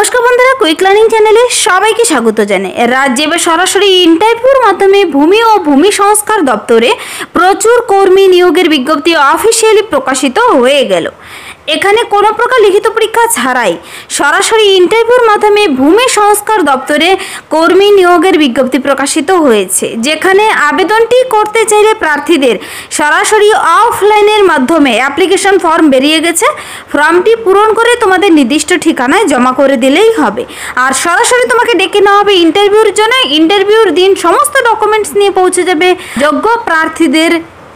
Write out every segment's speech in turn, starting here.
নমস্কার বন্ধুরা quick learning চ্যানেলে সবাইকে স্বাগত জানাই। রাজ্যে বা সরাসরি ইন্টারভিউর মাধ্যমে ভূমি ও ভূমি সংস্কার দপ্তরে প্রচুর কর্মী নিয়োগের বিজ্ঞপ্তি অফিসিয়ালি প্রকাশিত হয়ে গেল। এখানে কোনো প্রকার লিখিত পরীক্ষা ছাড়াই সরাসরি ইন্টারভিউর মাধ্যমে ভূমি সংস্কার দপ্তরে কর্মী নিয়োগের বিজ্ঞপ্তি প্রকাশিত হয়েছে, যেখানে আবেদনটি করতে চাইলে প্রার্থীদের সরাসরি অফলাইনের মাধ্যমে অ্যাপ্লিকেশন ফর্ম বেরিয়ে গেছে ফর্মটি পূরণ করে তোমাদের নির্দিষ্ট ঠিকানায় জমা করে দিলেই হবে। আর সরাসরি তোমাকে ডেকে নেওয়া হবে ইন্টারভিউর জন্য ইন্টারভিউর দিন সমস্ত ডকুমেন্টস নিয়ে পৌঁছে যাবে যোগ্য প্রার্থীদের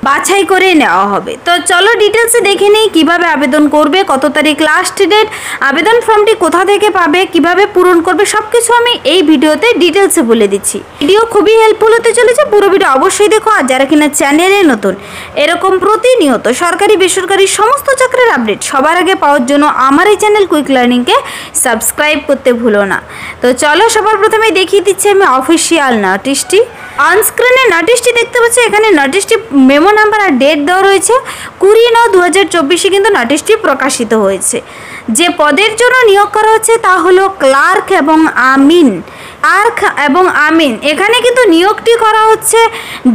বাছাই করে নেওয়া হবে। তো চলো ডিটেলসে দেখে নিই কীভাবে আবেদন করবে, কত তারিখ লাস্ট ডেট আবেদন ফর্মটি কোথা থেকে পাবে, কীভাবে পূরণ করবে সব কিছু আমি এই ভিডিওতে ডিটেলসে বলে দিচ্ছি। ভিডিও খুবই হেল্পফুল হতে চলেছে, পুরো ভিডিও অবশ্যই দেখো, আর যারা কিনা চ্যানেলে নতুন, এরকম প্রতিনিয়ত সরকারি, বেসরকারি সমস্ত চাকরির আপডেট সবার আগে পাওয়ার জন্য আমার এই চ্যানেল কুইক লার্নিংকে সাবস্ক্রাইব করতে ভুলো না। তো চলো সবার প্রথমে দেখিয়ে দিচ্ছি আমি অফিসিয়াল নোটিশটি অনস্ক্রিনে নোটিশটি দেখতে পাচ্ছি, এখানে নোটিশটি মেমো নাম্বার আর ডেট দেওয়া রয়েছে। কুড়ি ন দু হাজার চব্বিশে কিন্তু নোটিশটি প্রকাশিত হয়েছে। যে পদের জন্য নিয়োগ করা হচ্ছে তা হলো ক্লার্ক এবং আমিন। আর্ক এবং আমিন। এখানে কিন্তু নিয়োগটি করা হচ্ছে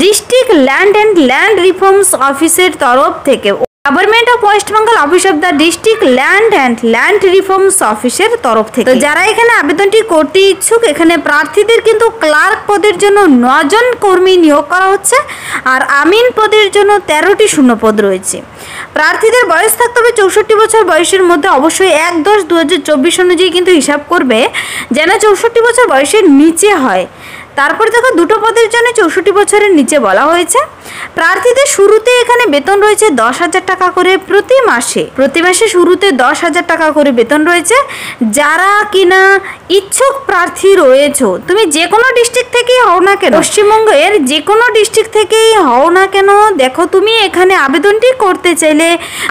district land and land reforms অফিসের তরফ থেকে। Government of West Bengal office of the district land and land reforms অফিসের তরফ থেকে। যারা এখানে আবেদনটি করতে ইচ্ছুক, এখানে প্রার্থীদের কিন্তু ক্লার্ক পদের জন্য নজন কর্মী নিয়োগ করা হচ্ছে, আর আমিন পদের জন্য তেরোটি শূন্য পদ রয়েছে। প্রার্থীদের বয়স থাকতে হবে চৌষট্টি বছর বয়সের মধ্যে, অবশ্যই এক দশ দু অনুযায়ী কিন্তু হিসাব করবে, যেন চৌষট্টি বছর বয়সের নিচে হয়। তারপরে দেখো দুটো পদের জন্য চৌষট্টি বছরের নিচে বলা হয়েছে। প্রার্থীদের শুরুতে এখানে বেতন রয়েছে দশ হাজার টাকা করে প্রতি মাসে। প্রতি মাসে শুরুতে দশ হাজার টাকা করে বেতন রয়েছে। যারা কিনা ইচ্ছুক প্রার্থী রয়েছ, তুমি যে কোনো ডিস্ট্রিক্ট থেকেই হও না কেন, পশ্চিমবঙ্গের যে কোনো ডিস্ট্রিক্ট থেকেই হও না কেন, দেখো তুমি এখানে আবেদনটি করতে চাইলে,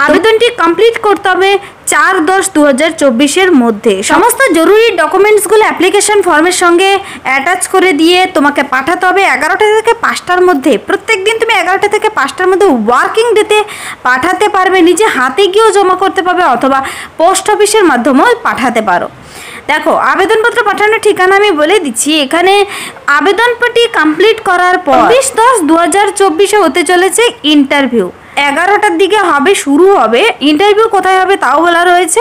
আবেদনটি কমপ্লিট করতে হবে। চার দশ দু হাজার চব্বিশের মধ্যে। সমস্ত জরুরি ডকুমেন্টসগুলো অ্যাপ্লিকেশন ফর্মের সঙ্গে অ্যাটাচ করে দিয়ে তোমাকে পাঠাতে হবে এগারোটা থেকে পাঁচটার মধ্যে। প্রত্যেক দিন তুমি এগারোটা থেকে পাঁচটার মধ্যে ওয়ার্কিং ডেতে পাঠাতে পারবে নিজে হাতে গিয়েও জমা করতে পারবে অথবা পোস্ট অফিসের মাধ্যমেও পাঠাতে পারো। দেখো আবেদনপত্র পাঠানোর ঠিকানা আমি বলে দিচ্ছি। এখানে আবেদনপত্রটি কমপ্লিট করার পর বিশ দশ দু হাজার চব্বিশে হতে চলেছে ইন্টারভিউ এগারোটার দিকে হবে শুরু হবে। ইন্টারভিউ কোথায় হবে তাও বলা রয়েছে।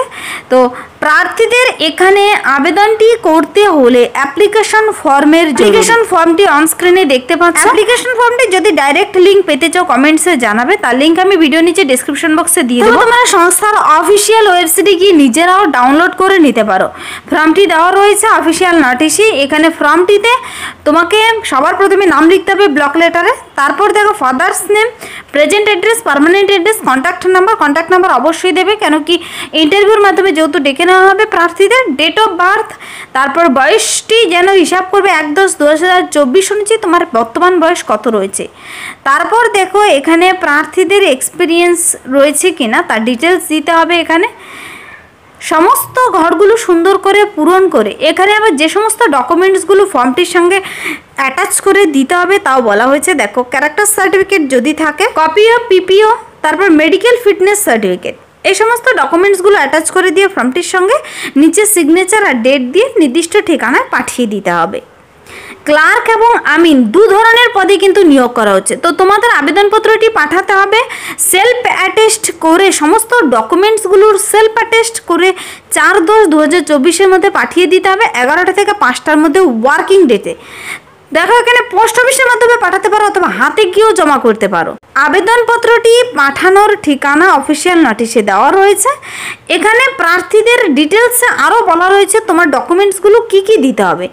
তো প্রার্থীদের এখানে আবেদনটি করতে হলে অ্যাপ্লিকেশন ফর্মের অ্যাপ্লিকেশন ফর্মটি অনস্ক্রিনে দেখতে পাচ্ছ। অ্যাপ্লিকেশন ফর্মটি যদি ডাইরেক্ট লিঙ্ক পেতে চাও কমেন্টসে জানাবে। তার লিঙ্ক আমি ভিডিও নিচে ডেসক্রিপশন বক্সে দিয়ে দেবো। তোমরা সংস্থার অফিসিয়াল ওয়েবসাইটে গিয়ে নিজেরাও ডাউনলোড করে নিতে পারো। ফর্মটি দেওয়া রয়েছে অফিসিয়াল নোটিশই এখানে ফর্মটিতে তোমাকে সবার প্রথমে নাম লিখতে হবে ব্লক লেটারে তারপর দেখো father's name present address permanent address contact number contact number অবশ্যই দেবে কেন কি ইন্টারভিউর মাধ্যমে যেহেতু ডেকে নেওয়া হবে প্রার্থীদের ডেট অফ বার্থ তারপর বয়সটি যেন হিসাব করবে এক দশ দু হাজার চব্বিশ অনুযায়ী তোমার বর্তমান বয়স কত রয়েছে। তারপর দেখো এখানে প্রার্থীদের এক্সপিরিয়েন্স রয়েছে কিনা, তার ডিটেলস দিতে হবে এখানে। সমস্ত ঘরগুলো সুন্দর করে পূরণ করে, এখানে আবার যে সমস্ত ডকুমেন্টসগুলো ফর্মটির সঙ্গে অ্যাটাচ করে দিতে হবে তাও বলা হয়েছে। দেখো ক্যারেক্টার সার্টিফিকেট যদি থাকে কপি অফ পিপিও তারপর মেডিকেল ফিটনেস সার্টিফিকেট এই সমস্ত ডকুমেন্টসগুলো অ্যাটাচ করে দিয়ে ফর্মটির সঙ্গে নিচে সিগনেচার আর ডেট দিয়ে নির্দিষ্ট ঠিকানায় পাঠিয়ে দিতে হবে। ক্লার্ক এবং আমিন দু ধরনের পদে কিন্তু নিয়োগ করা হচ্ছে। তো তোমাদের আবেদনপত্রটি পাঠাতে হবে। সেলফ অ্যাটেস্ট করে সমস্ত ডকুমেন্টসগুলোর সেলফ অ্যাটেস্ট করে চার দশ দু হাজার চব্বিশের মধ্যে পাঠিয়ে দিতে হবে। এগারোটা থেকে পাঁচটার মধ্যে ওয়ার্কিং ডেতে। দেখো এখানে পোস্ট অফিসের মাধ্যমে পাঠাতে পারো অথবা হাতে গিয়েও জমা করতে পারো। আবেদনপত্রটি পাঠানোর ঠিকানা অফিসিয়াল নোটিশে দেওয়া রয়েছে। এখানে প্রার্থীদের ডিটেলসে আরও বলা রয়েছে তোমার ডকুমেন্টসগুলো কি কি দিতে হবে।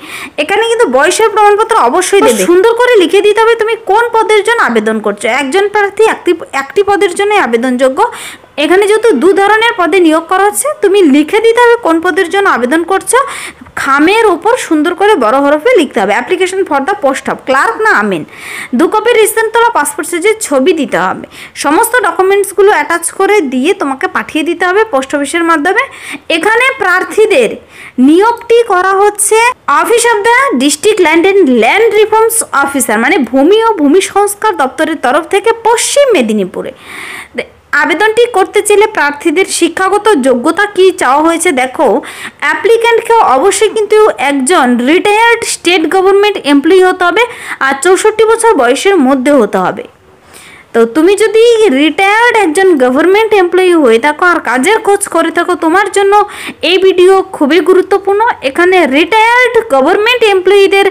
এখানে কিন্তু বয়সের প্রমাণপত্র অবশ্যই দেবে। সুন্দর করে লিখে দিতে হবে তুমি কোন পদের জন্য আবেদন করছ? একজন প্রার্থী একটি একটি পদের জন্য আবেদনযোগ্য। এখানে যেহেতু দু ধরনের পদে নিয়োগ করা হচ্ছে তুমি লিখে দিতে হবে কোন পদের জন্য আবেদন করছ। খামের ওপর সুন্দর করে বড় হরফে লিখতে হবে। Application for the post of clerk না আমিন। দু কপি রিসেন্ট তোলা পাসপোর্ট সাইজের ছবি দিতে হবে। সমস্ত ডকুমেন্টসগুলো অ্যাটাচ করে দিয়ে তোমাকে পাঠিয়ে দিতে হবে পোস্ট অফিসের মাধ্যমে। এখানে প্রার্থীদের নিয়োগটি করা হচ্ছে office of the district land and land reforms officer মানে ভূমি ও ভূমি সংস্কার দপ্তরের তরফ থেকে পশ্চিম মেদিনীপুরে। আবেদনটি করতে চাইলে প্রার্থীদের শিক্ষাগত যোগ্যতা কি চাওয়া হয়েছে দেখো। অ্যাপ্লিক্যান্টকে অবশ্যই কিন্তু একজন রিটায়ার্ড স্টেট গভর্নমেন্ট এমপ্লয়ি হতে হবে আর চৌষট্টি বছর বয়সের মধ্যে হতে হবে। তো তুমি যদি রিটায়ার্ড একজন গভর্নমেন্ট এমপ্লয়ি হয়ে থাকো আর কাজের খোঁজ করে থাকো, তোমার জন্য এই ভিডিও খুবই গুরুত্বপূর্ণ। এখানে রিটায়ার্ড গভর্নমেন্ট এমপ্লয়িদের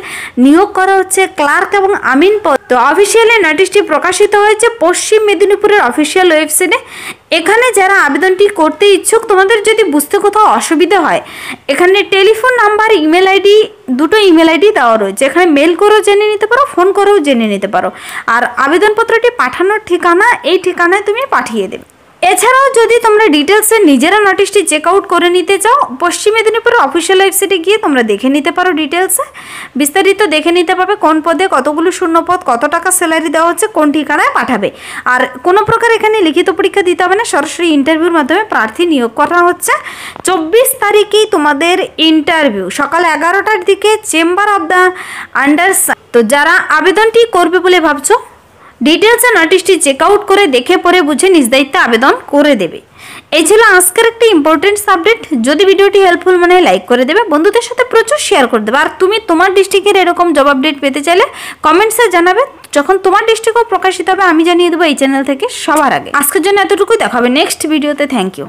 নিয়োগ করা হচ্ছে ক্লার্ক এবং আমিন পদ। তো অফিসিয়ালি নোটিশটি প্রকাশিত হয়েছে পশ্চিম মেদিনীপুরের অফিসিয়াল ওয়েবসাইটে এখানে যারা আবেদনটি করতে ইচ্ছুক, তোমাদের যদি বুঝতে কোথাও অসুবিধা হয়, এখানে টেলিফোন নাম্বার ইমেল আইডি দুটো ইমেল আইডি দেওয়া রয়েছে। এখানে মেল করেও জেনে নিতে পারো ফোন করেও জেনে নিতে পারো। আর আবেদনপত্রটি পাঠানোর ঠিকানা, এই ঠিকানায় তুমি পাঠিয়ে দেবে। এছাড়াও যদি তোমরা ডিটেলসে নিজেরা নোটিশটি চেক আউট করে নিতে চাও, পশ্চিম মেদিনীপুরের অফিসিয়াল ওয়েবসাইটে গিয়ে তোমরা দেখে নিতে পারো ডিটেলসে বিস্তারিত দেখে নিতে পারবে কোন পদে কতগুলো শূন্য পদ, কত টাকা স্যালারি দেওয়া হচ্ছে, কোন ঠিকানায় পাঠাবে। আর কোনো প্রকার এখানে লিখিত পরীক্ষা দিতে হবে না, সরাসরি ইন্টারভিউর মাধ্যমে প্রার্থী নিয়োগ করা হচ্ছে। চব্বিশ তারিখেই তোমাদের ইন্টারভিউ সকাল এগারোটার দিকে চেম্বার অব দ্য আন্ডার তো যারা আবেদনটি করবে বলে ভাবছ ডিটেলসে নোটিশটি চেক আউট করে দেখে পরে বুঝে নিজ দায়িত্বে আবেদন করে দেবে। এই ছিল আজকের একটি ইম্পর্টেন্ট সাবজেক্ট যদি ভিডিওটি হেল্পফুল মনে হয় লাইক করে দেবে। বন্ধুদের সাথে প্রচুর শেয়ার করে দেবে। আর তুমি তোমার ডিস্ট্রিক্টের এরকম জব আপডেট পেতে চাইলে কমেন্টসে জানাবে। যখন তোমার ডিস্ট্রিক্টও প্রকাশিত হবে, আমি জানিয়ে দেবো এই চ্যানেল থেকে সবার আগে। আজকের জন্য এতটুকুই। দেখাবে নেক্সট ভিডিওতে থ্যাংক ইউ